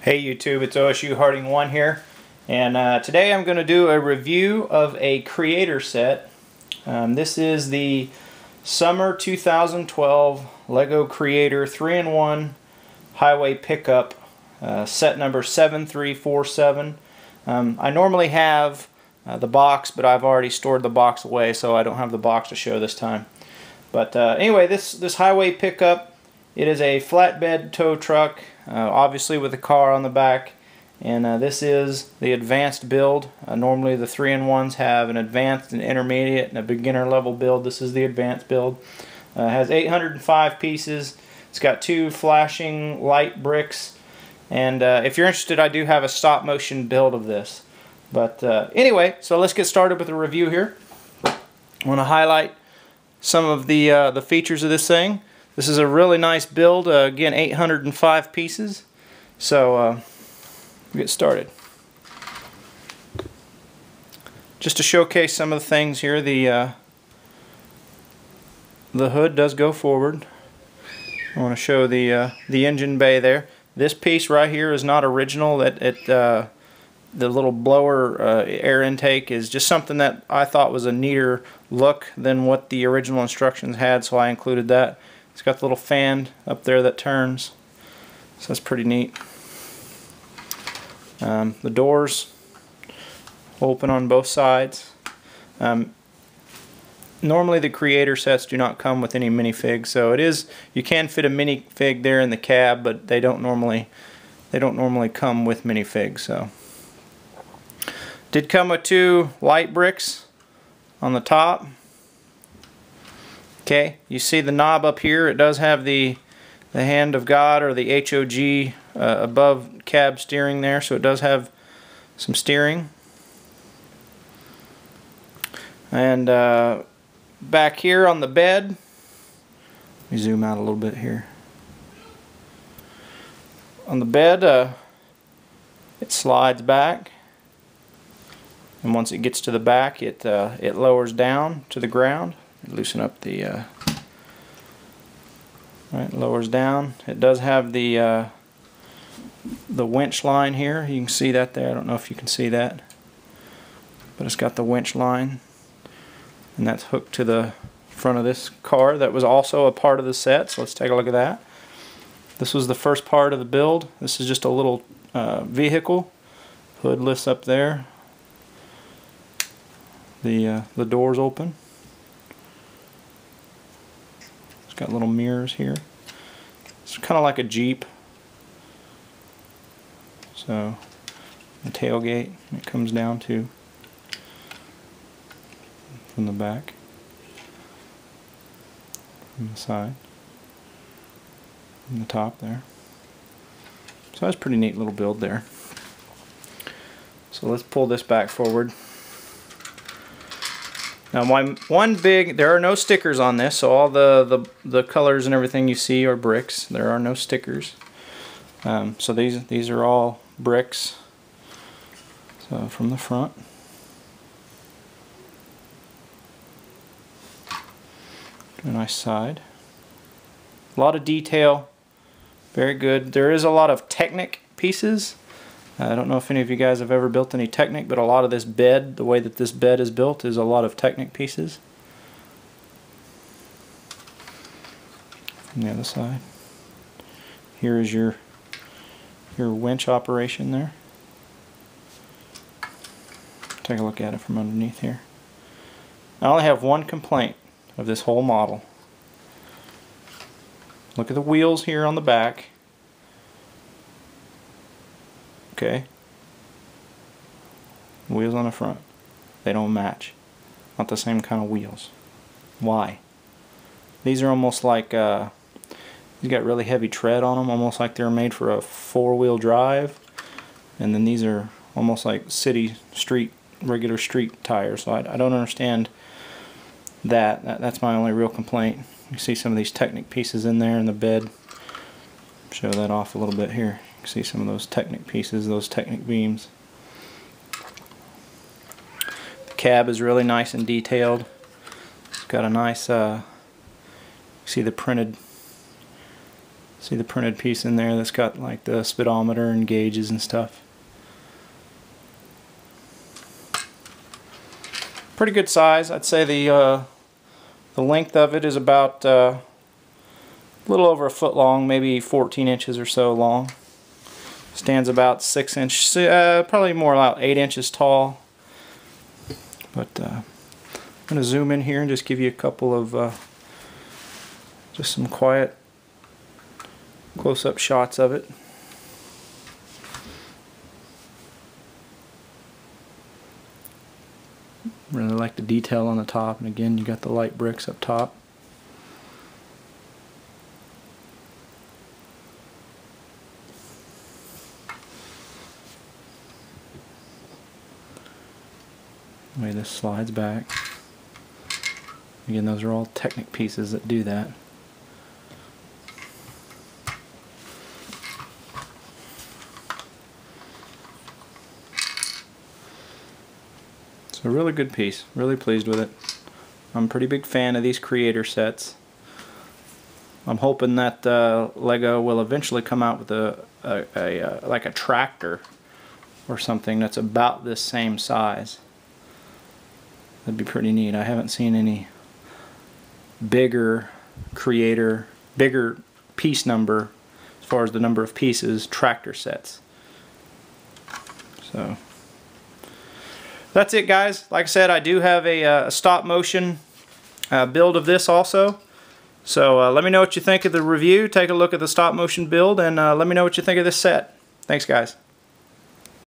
Hey YouTube, it's OSU Harding 1 here and uh, today I'm going to do a review of a creator set. Um, this is the Summer 2012 LEGO Creator 3-in-1 Highway Pickup uh, set number 7347. Um, I normally have uh, the box but I've already stored the box away so I don't have the box to show this time. But uh, anyway, this, this Highway Pickup, it is a flatbed tow truck uh, obviously with a car on the back. And uh, this is the advanced build. Uh, normally the 3-in-1s have an advanced an intermediate and a beginner level build. This is the advanced build. Uh, has 805 pieces. It's got two flashing light bricks. And uh, if you're interested I do have a stop motion build of this. But uh, anyway so let's get started with a review here. I want to highlight some of the the features of this thing this is a really nice build, uh, again 805 pieces. So uh, get started. Just to showcase some of the things here, the uh, the hood does go forward. I want to show the uh, the engine bay there. This piece right here is not original. That it, uh, the little blower uh, air intake is just something that I thought was a neater look than what the original instructions had, so I included that. It's got the little fan up there that turns. So that's pretty neat. Um, the doors open on both sides. Um, normally the creator sets do not come with any minifigs, so it is you can fit a minifig there in the cab, but they don't normally they don't normally come with minifigs. So did come with two light bricks on the top Okay, you see the knob up here. It does have the the hand of God or the HOG uh, above cab steering there, so it does have some steering. And uh, back here on the bed, let me zoom out a little bit here. On the bed, uh, it slides back, and once it gets to the back, it uh, it lowers down to the ground loosen up the uh, right lowers down. It does have the uh, the winch line here. You can see that there. I don't know if you can see that. But it's got the winch line. And that's hooked to the front of this car that was also a part of the set. So let's take a look at that. This was the first part of the build. This is just a little uh, vehicle. Hood lifts up there. The uh, the doors open got little mirrors here. It's kind of like a Jeep. So the tailgate it comes down to from the back, from the side, from the top there. So that's a pretty neat little build there. So let's pull this back forward. Now my one big, there are no stickers on this, so all the, the, the colors and everything you see are bricks. There are no stickers. Um, so these, these are all bricks. So from the front. A nice side. A lot of detail. Very good. There is a lot of Technic pieces. Uh, I don't know if any of you guys have ever built any Technic, but a lot of this bed, the way that this bed is built, is a lot of Technic pieces. From the other side. Here is your your winch operation there. Take a look at it from underneath here. I only have one complaint of this whole model. Look at the wheels here on the back okay. Wheels on the front. They don't match. Not the same kind of wheels. Why? These are almost like uh, you got really heavy tread on them almost like they're made for a four-wheel drive. And then these are almost like city street regular street tires. So I, I don't understand that. that that's my only real complaint. You see some of these Technic pieces in there in the bed. Show that off a little bit here see some of those Technic pieces, those Technic beams. The cab is really nice and detailed. It's got a nice, uh, see the printed See the printed piece in there that's got like the speedometer and gauges and stuff. Pretty good size. I'd say the uh, the length of it is about uh, a little over a foot long, maybe 14 inches or so long. Stands about six inch, uh, probably more about eight inches tall. But uh, I'm going to zoom in here and just give you a couple of uh, just some quiet close-up shots of it. Really like the detail on the top and again you got the light bricks up top. The way this slides back. Again those are all Technic pieces that do that. It's a really good piece. Really pleased with it. I'm a pretty big fan of these creator sets. I'm hoping that uh, Lego will eventually come out with a, a, a, a, uh, like a tractor or something that's about this same size. That'd be pretty neat. I haven't seen any bigger creator, bigger piece number as far as the number of pieces tractor sets. So that's it guys. Like I said, I do have a, uh, a stop motion uh, build of this also. So uh, let me know what you think of the review. Take a look at the stop motion build and uh, let me know what you think of this set. Thanks guys.